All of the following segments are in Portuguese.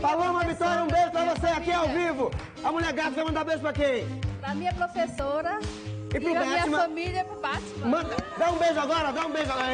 Paloma Vitória, um beijo pra você aqui ao vivo. A mulher gata vai mandar beijo pra quem? Pra minha professora E e, pro pra minha Batman? família pro Batman. Manda, dá um beijo agora, dá um beijo agora.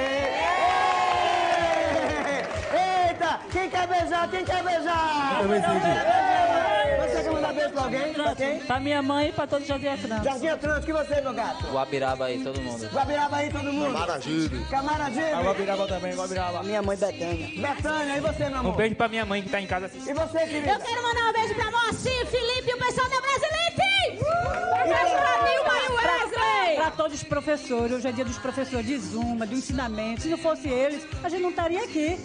Eita, quem quer beijar? Quem quer beijar? Também sei Você quer mandar beijo pra alguém? Pra quem? Pra minha mãe e pra todo Jardim Atlântico. Jardim Atlântico, e você, meu gato? Guabiraba aí, todo mundo. Guabiraba aí, todo mundo? Maravilha. Camaragibe. Guabiraba também, Guabiraba. Minha mãe Betânia. Betânia, e você, meu amor? Um beijo pra minha mãe que tá em casa assistindo. E você, querida? Eu quero mandar um beijo pra Moacir, Felipe e o pessoal da Brasilite! Um beijo pra o Wesley! Pra todos os professores, hoje é dia dos professores de Zumba, do ensinamento. Se não fosse eles, a gente não estaria aqui.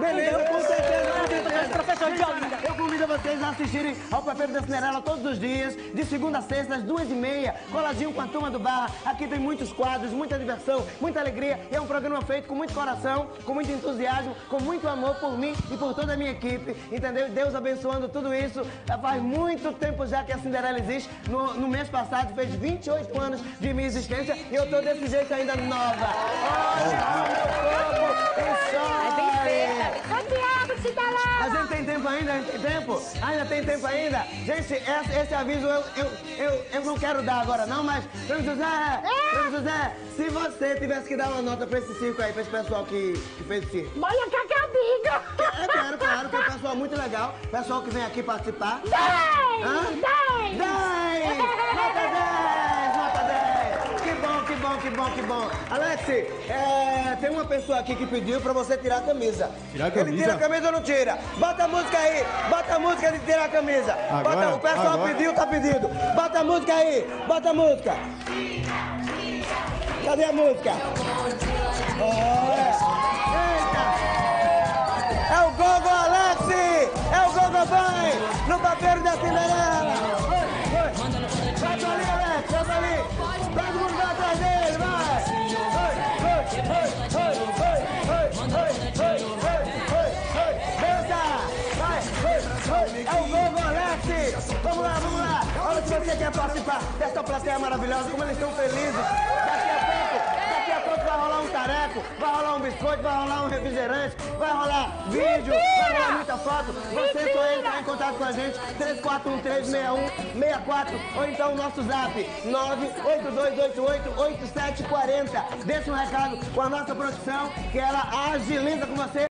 Beleza, com certeza, com os certeza. professores de Gente, Olinda. Eu convido vocês a assistirem ao Prefeito da Cinderela todos os dias, de segunda a sexta, às duas e meia, coladinho com a turma do bar. Aqui tem muitos quadros, muita diversão, muita alegria. E é um programa feito com muito coração, com muito entusiasmo, com muito amor por mim e por toda a minha equipe. Entendeu? Deus abençoando tudo isso. Faz muito tempo já que a Cinderela existe. No, no mês passado fez 28 anos de minha existência e eu tô desse jeito ainda nova. Olha meu corpo tempo ainda? Tem tempo? Ainda tem tempo ainda? Gente, esse, esse aviso eu, eu, eu, eu não quero dar agora não, mas... Fran José! Fran José, se você tivesse que dar uma nota pra esse circo aí, pra esse pessoal que, que fez o circo. Olha que cabiga! Eu quero, claro, que é um pessoal muito legal. Pessoal que vem aqui participar. Dez! Hã? Dez! 10! Nota 10! Nota 10! Que bom, que bom, que bom. Alex, é, tem uma pessoa aqui que pediu pra você tirar a camisa. Tirar a Ele camisa? tira a camisa ou não tira? Bota a música aí, bota a música de tirar a camisa. Agora? Bota, o pessoal Agora? pediu, tá pedindo. Bota a música aí, bota a música. Cadê a música? Olha! Eita! É o Gogo Alex! É o Gogo Boy! No papel da Cinderela! Você quer participar dessa plateia maravilhosa, como eles estão felizes! Daqui a pouco, daqui a pouco vai rolar um tareco, vai rolar um biscoito, vai rolar um refrigerante, vai rolar vídeo, vai rolar muita foto. Você só entra em contato com a gente, 34136164 ou então o nosso zap 982888740. Deixa um recado com a nossa produção que ela agiliza com você.